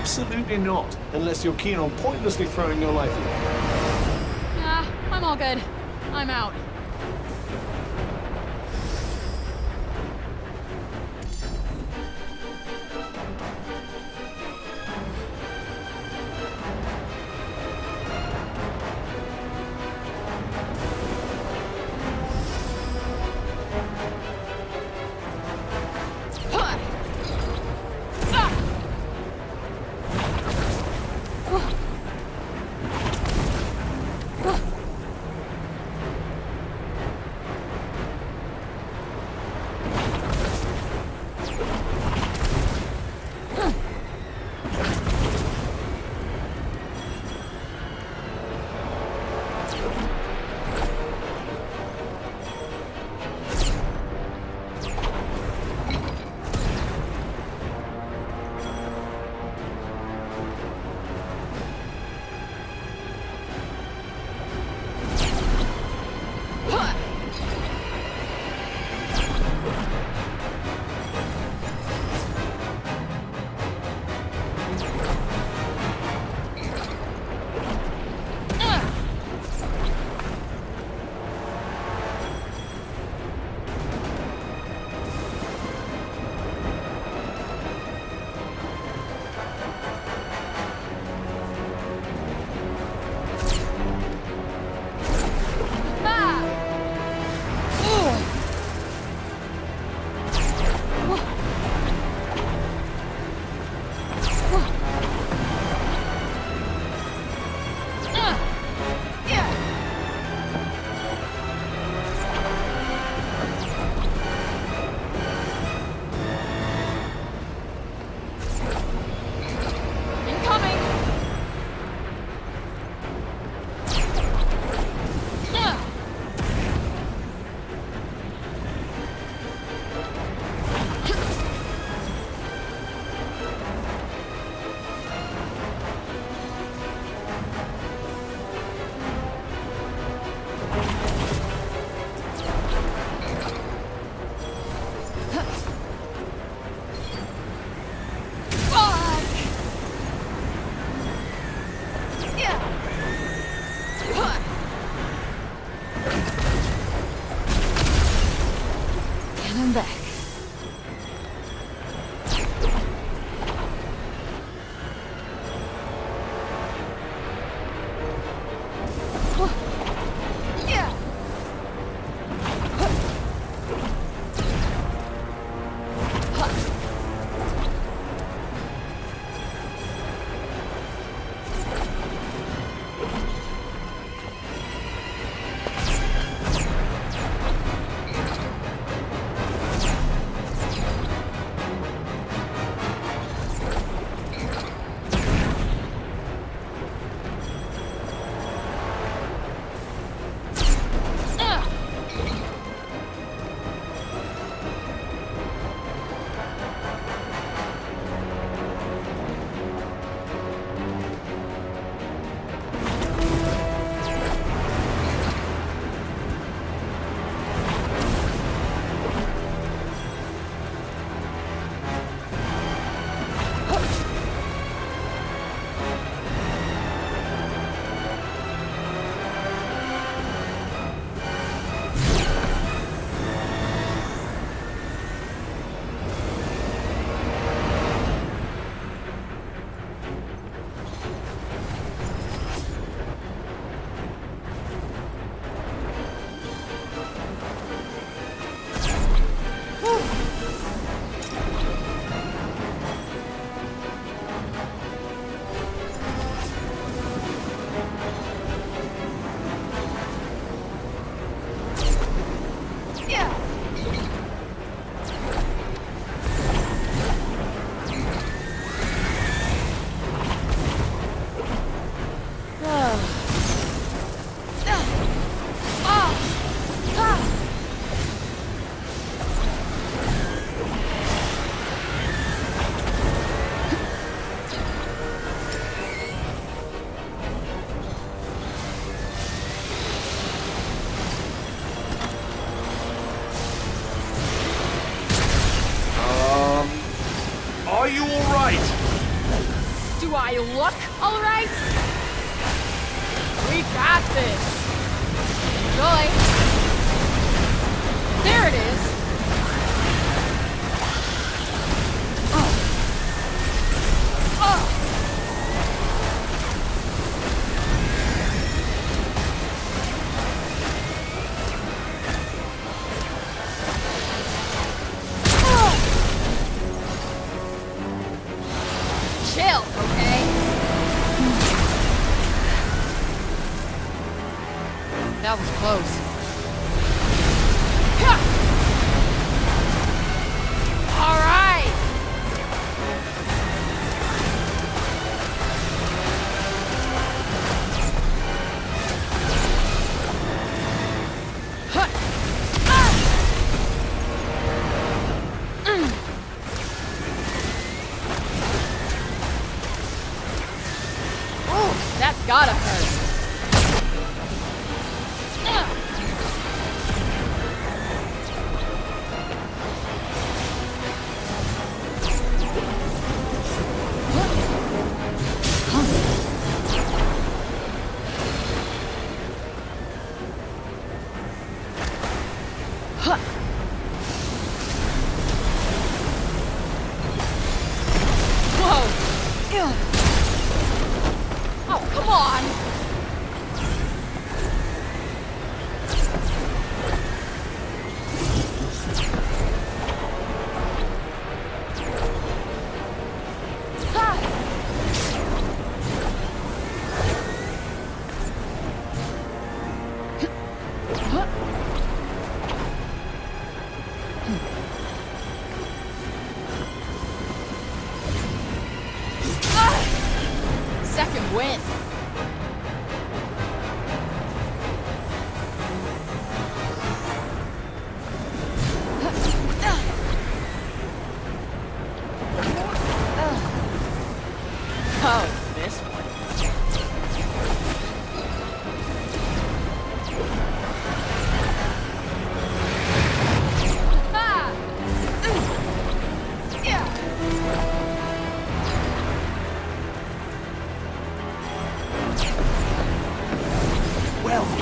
Absolutely not, unless you're keen on pointlessly throwing your life away. Ah, I'm all good. I'm out.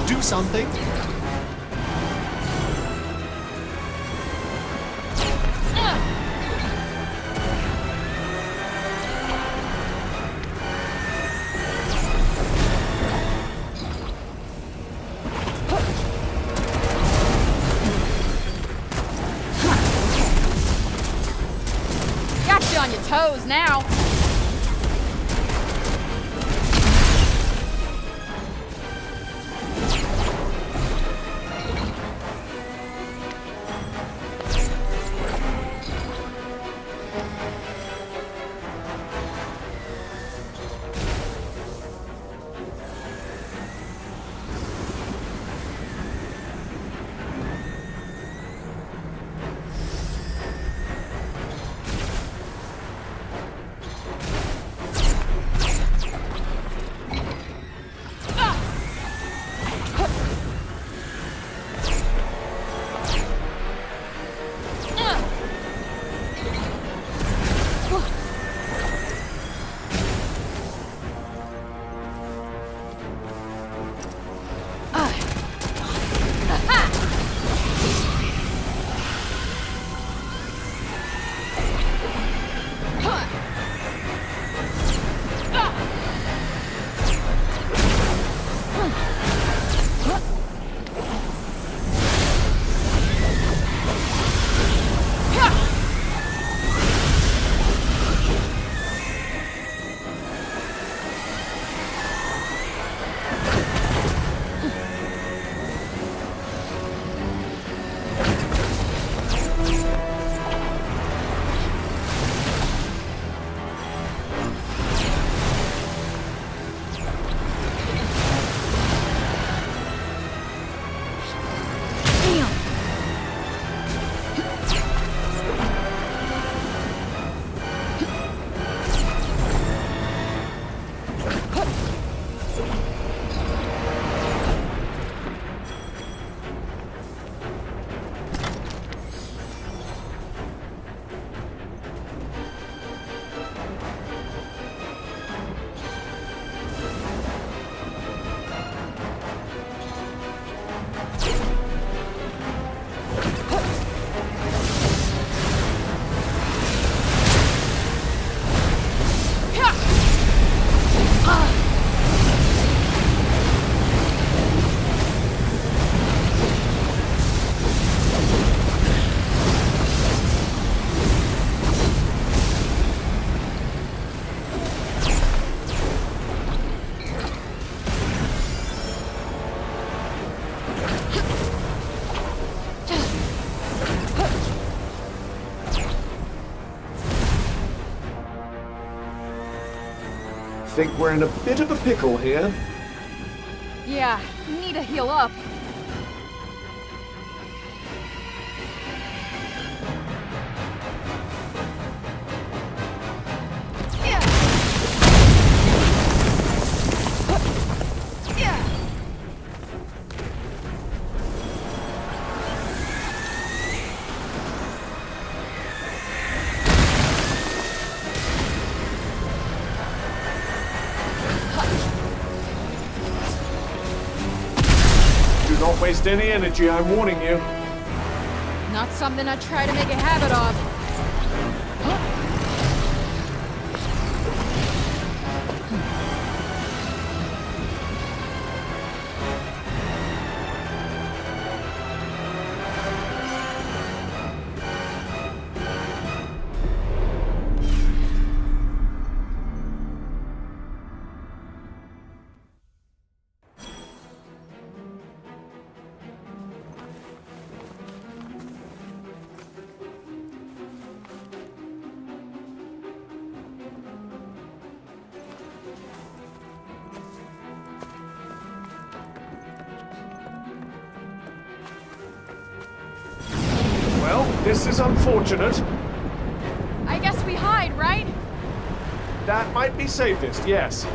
Do something. Think we're in a bit of a pickle here. Yeah, need to heal up. Do not waste any energy, I'm warning you. Not something I try to make a habit of. Unfortunate. I guess we hide, right? That might be safest, yes.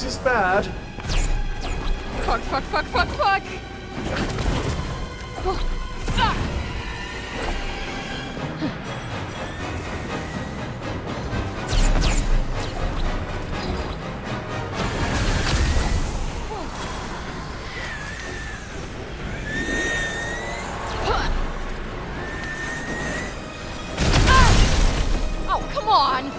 This is bad. Fuck, fuck, fuck, fuck, fuck. Ah. Ah. Oh, come on!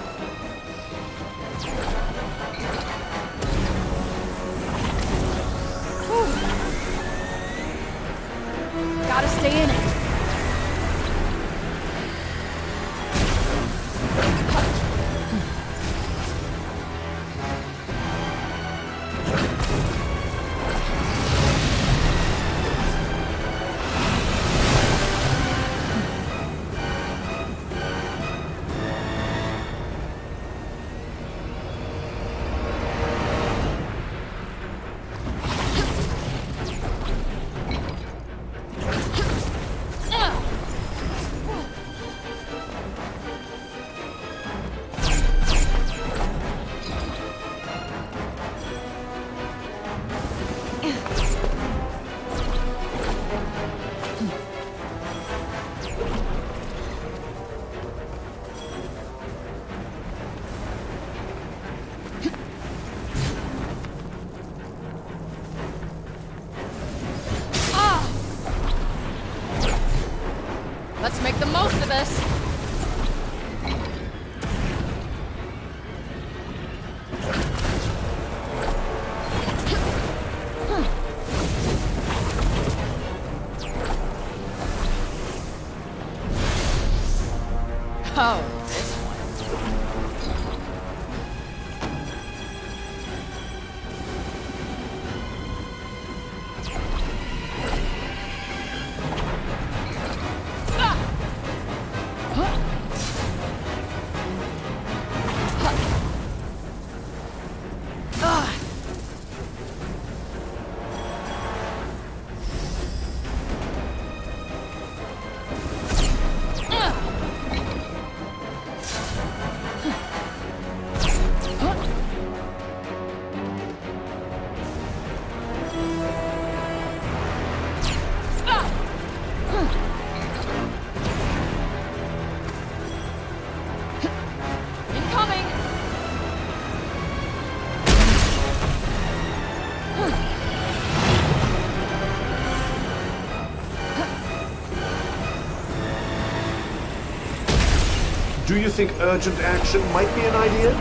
You think urgent action might be an idea?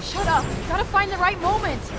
Shut up! Gotta find the right moment!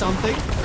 Something.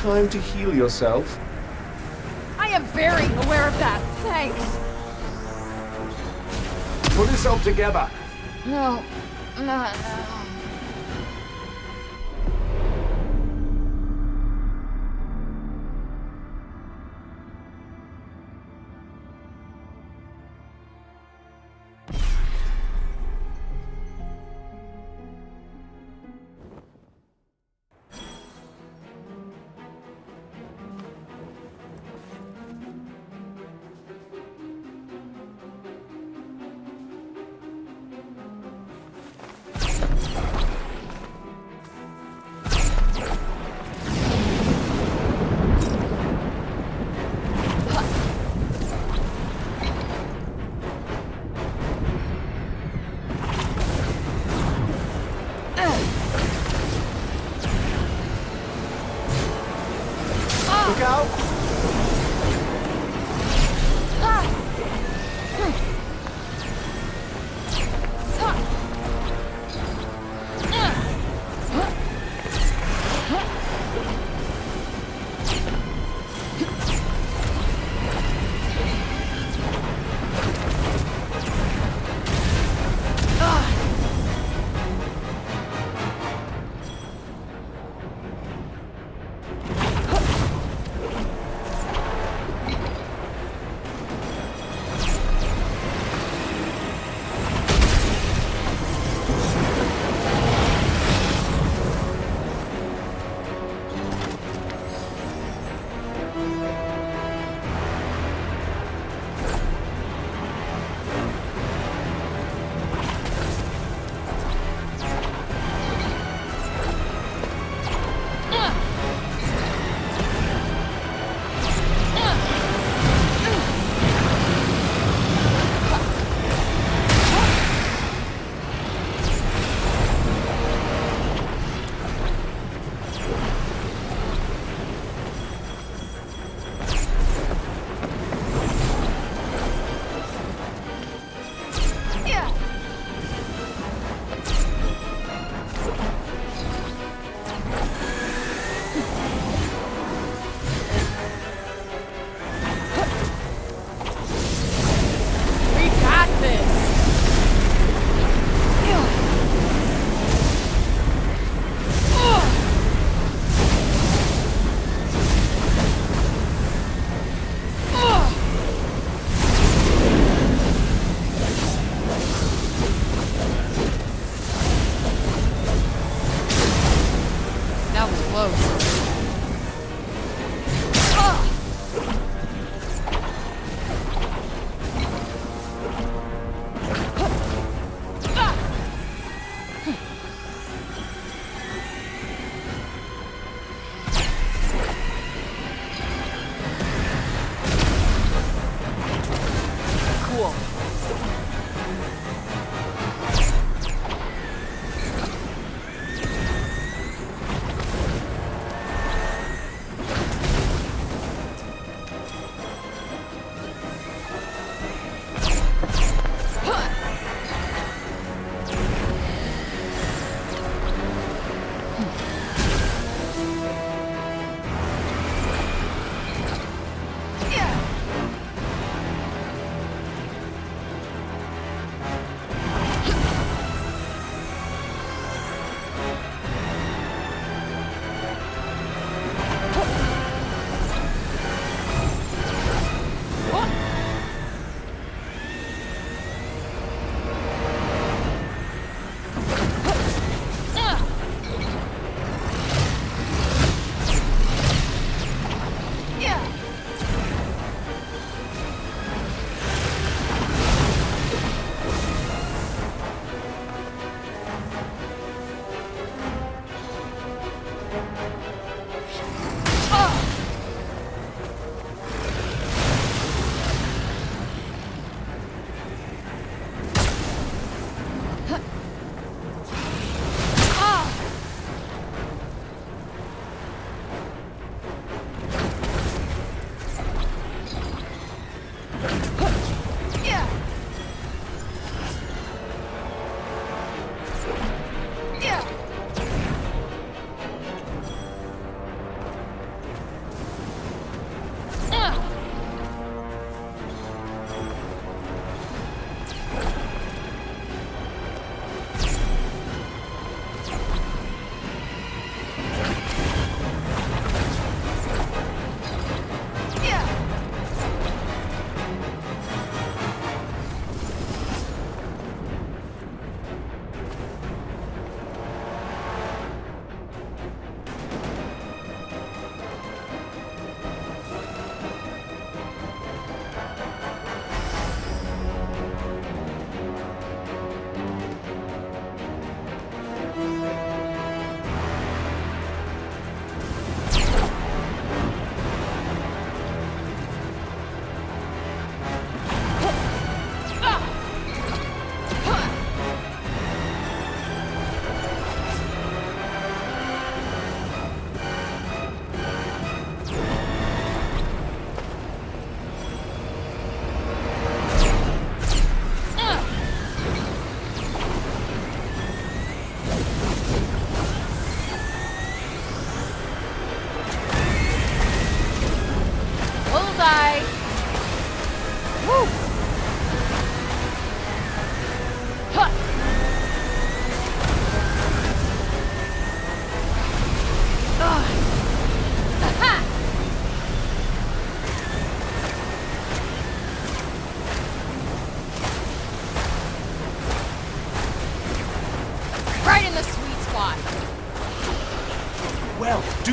Time to heal yourself. I am very aware of that. Thanks. Pull yourself together. No. No, no.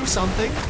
Something.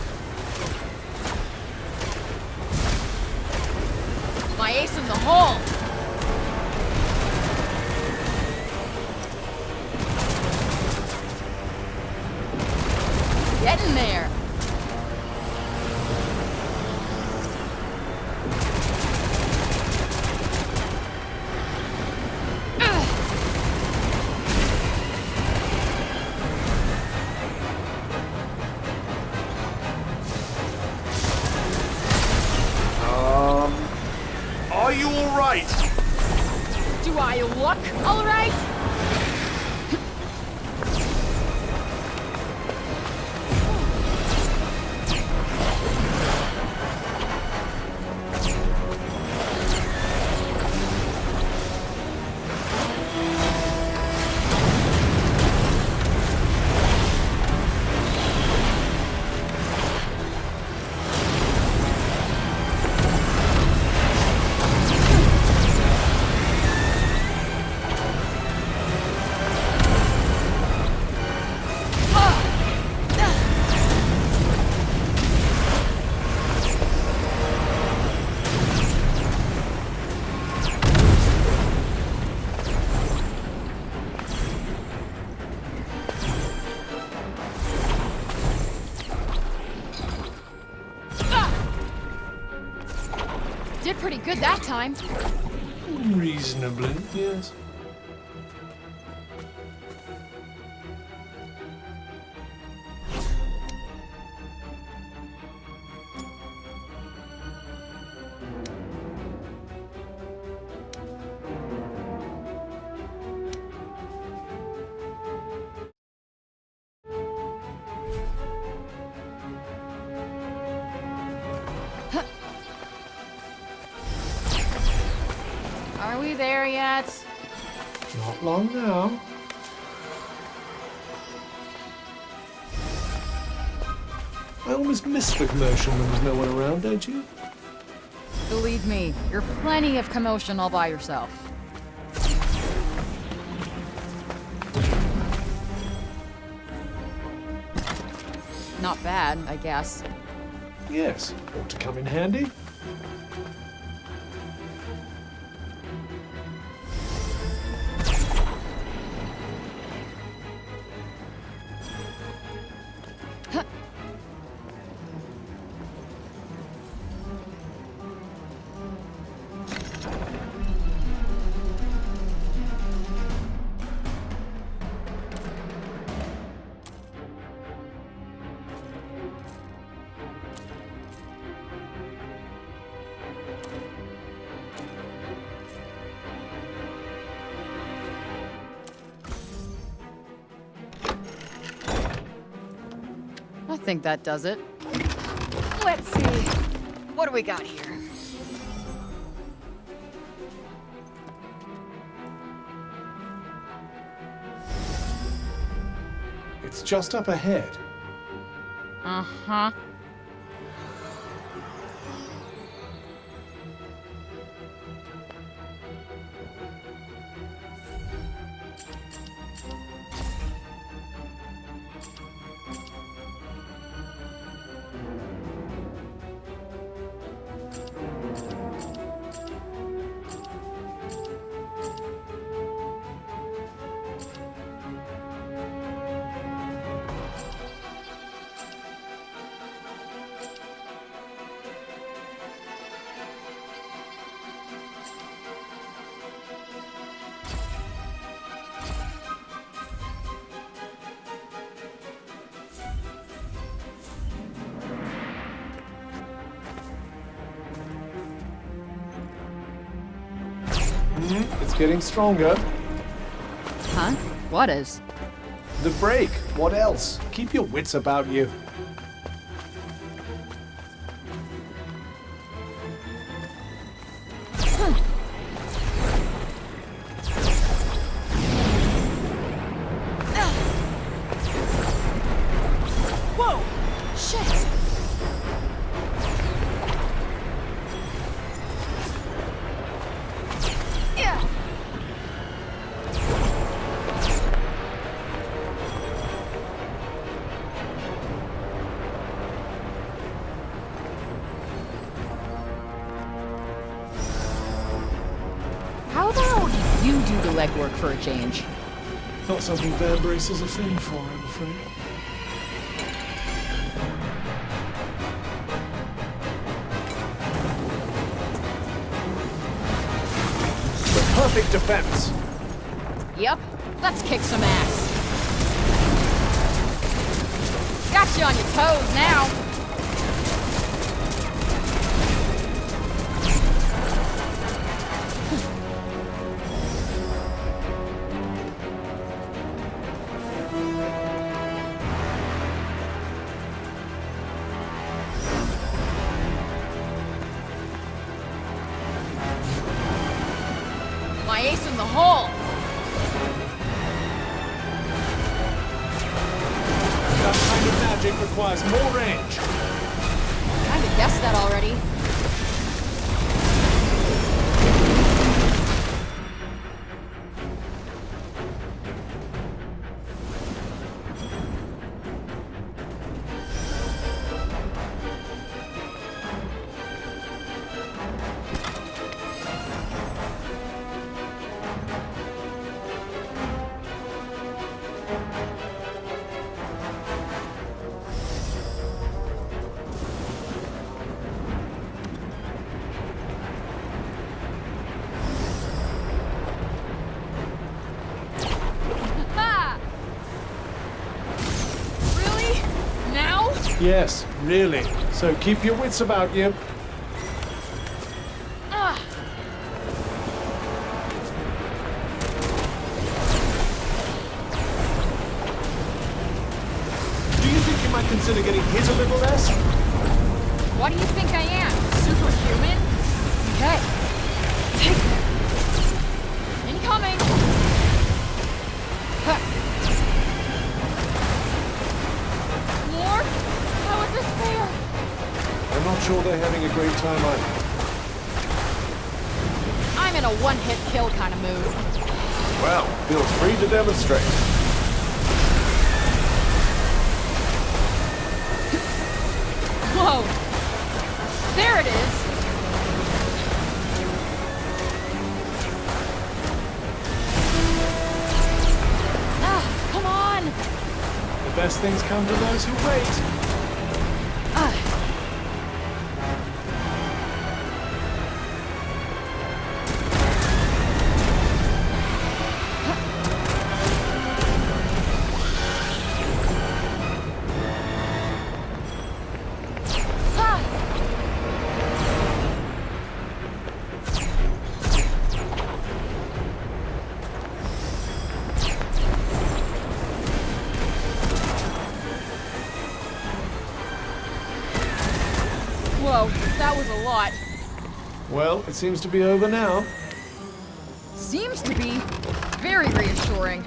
Good that time. Reasonably, yes. The commotion when there's no one around, don't you? Believe me, you're plenty of commotion all by yourself. Not bad, I guess. Yes, ought to come in handy. Think that does it. Let's see. What do we got here? It's just up ahead. Uh-huh. Getting stronger. Huh? What is? The break. What else? Keep your wits about you. Legwork for a change. Not something Bear braces is a thing for, I'm afraid. The perfect defense. Yep, let's kick some ass. Got you on your toes now. Yes, really. So keep your wits about you. Seems to be over now. Seems to be very reassuring.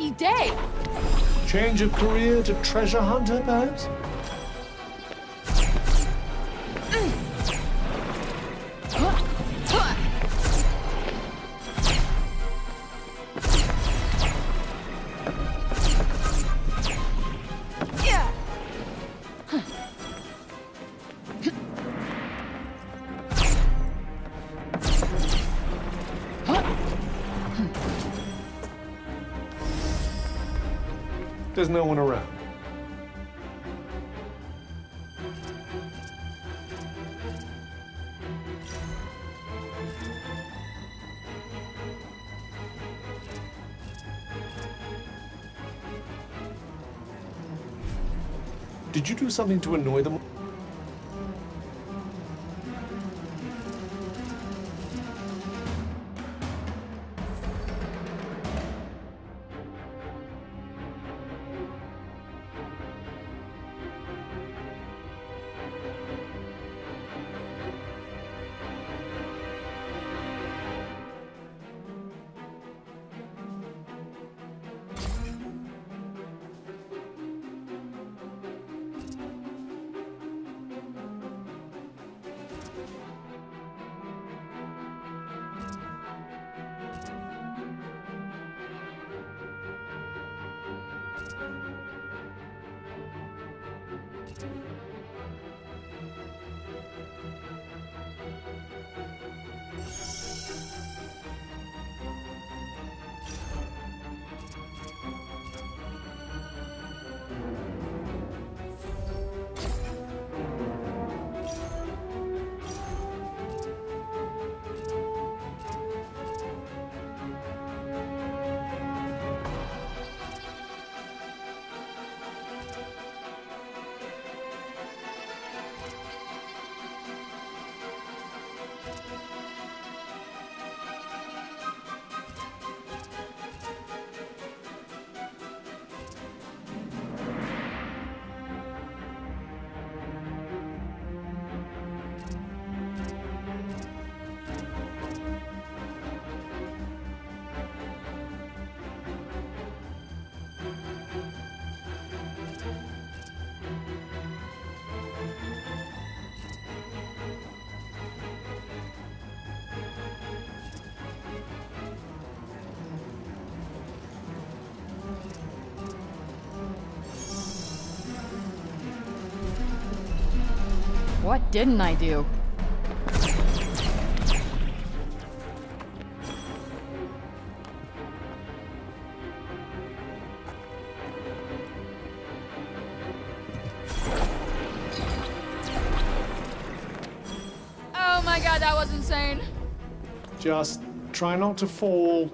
Lucky day. Change of career to treasure hunter, perhaps? no one around. Did you do something to annoy them? What didn't I do? Oh my god, that was insane. Just try not to fall.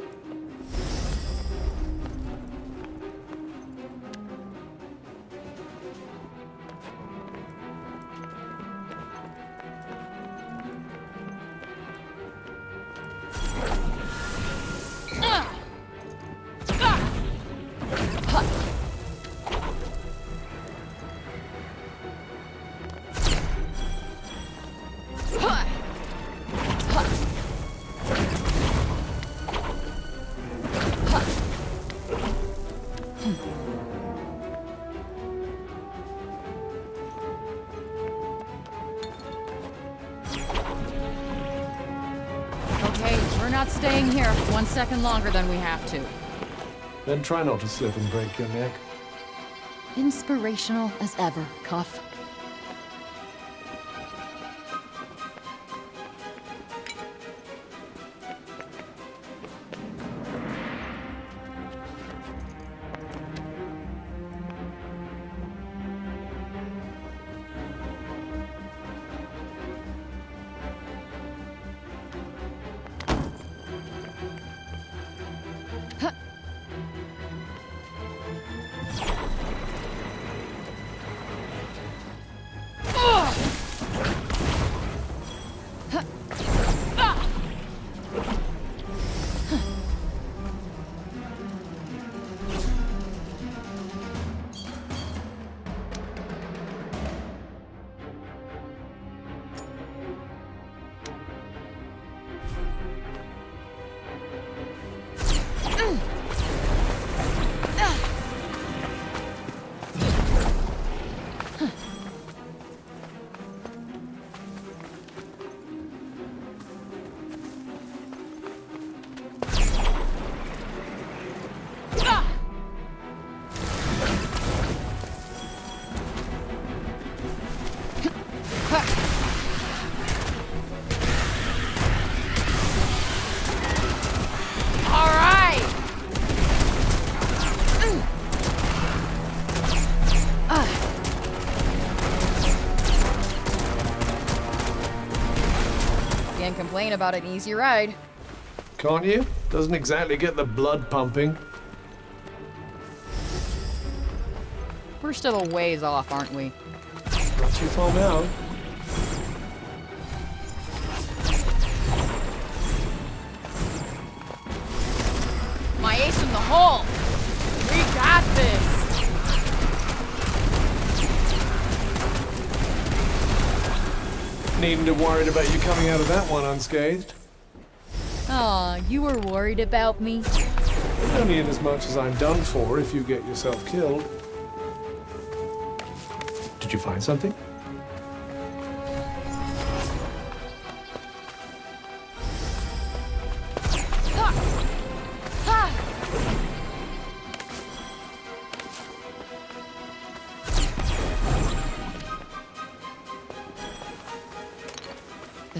Second longer than we have to. Then try not to slip and break your neck. Inspirational as ever, Cuff. Complain about an easy ride. Can't you? Doesn't exactly get the blood pumping. We're still a ways off, aren't we? Not too far now. Needn't have worried about you coming out of that one unscathed. Aw, you were worried about me? Only in as much as I'm done for if you get yourself killed. Did you find something?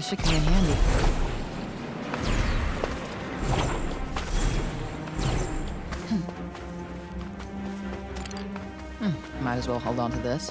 Should come in handy. Hmm, Might as well hold on to this.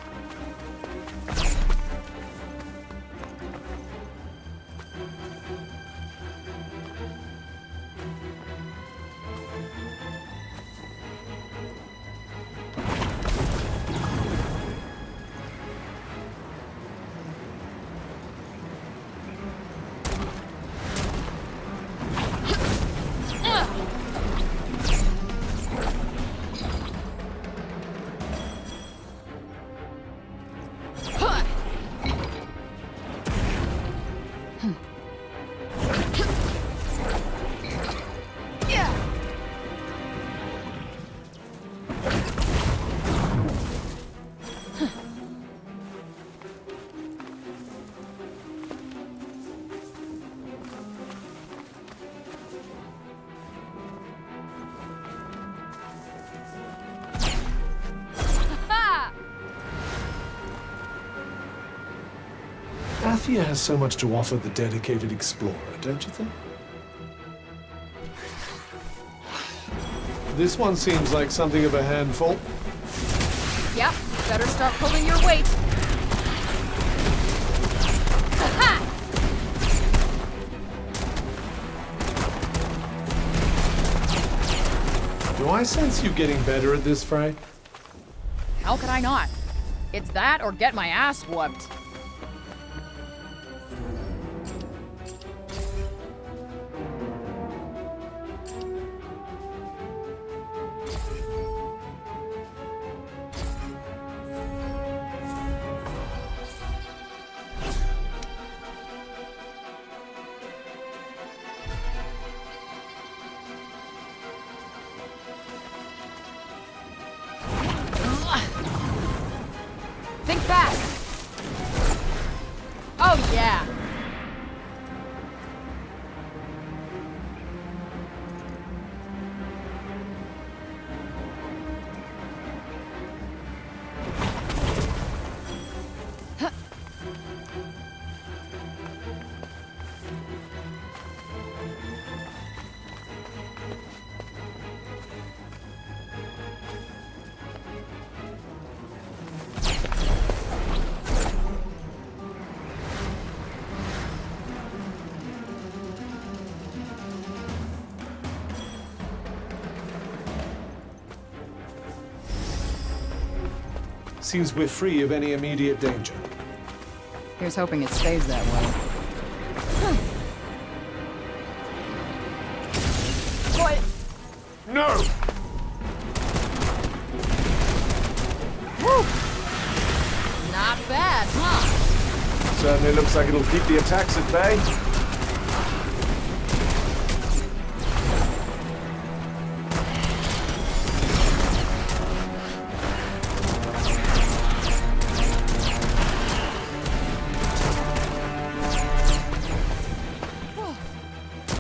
Athia has so much to offer the dedicated explorer, don't you think? This one seems like something of a handful. Yep, better start pulling your weight. Aha! Do I sense you getting better at this, Frey? How could I not? It's that or get my ass whooped. Seems we're free of any immediate danger. Here's hoping it stays that way. What? No! Not bad, huh? Certainly looks like it'll keep the attacks at bay.